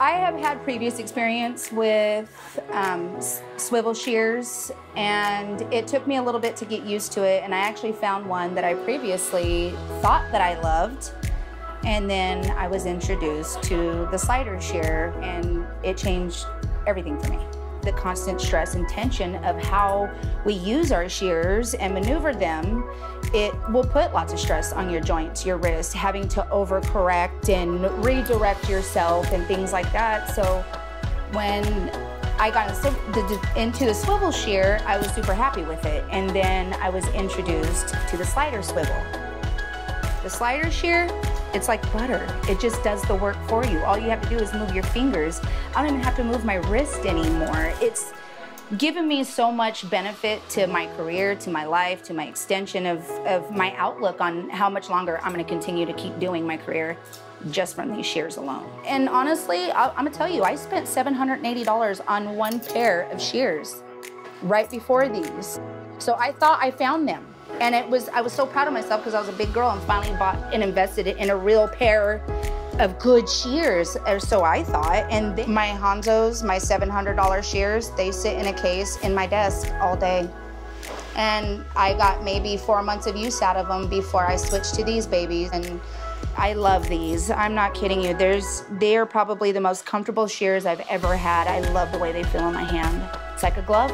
I have had previous experience with um, swivel shears, and it took me a little bit to get used to it. And I actually found one that I previously thought that I loved. And then I was introduced to the slider shear, and it changed everything for me the constant stress and tension of how we use our shears and maneuver them, it will put lots of stress on your joints, your wrists, having to overcorrect and redirect yourself and things like that. So when I got into the swivel shear, I was super happy with it. And then I was introduced to the slider swivel. The slider shear, it's like butter. It just does the work for you. All you have to do is move your fingers. I don't even have to move my wrist anymore. It's given me so much benefit to my career, to my life, to my extension of, of my outlook on how much longer I'm gonna continue to keep doing my career just from these shears alone. And honestly, i am gonna tell you, I spent $780 on one pair of shears right before these. So I thought I found them. And it was, I was so proud of myself because I was a big girl and finally bought and invested in a real pair of good shears, or so I thought. And my Hanzo's, my $700 shears, they sit in a case in my desk all day. And I got maybe four months of use out of them before I switched to these babies. And I love these. I'm not kidding you. There's, they are probably the most comfortable shears I've ever had. I love the way they feel in my hand. It's like a glove.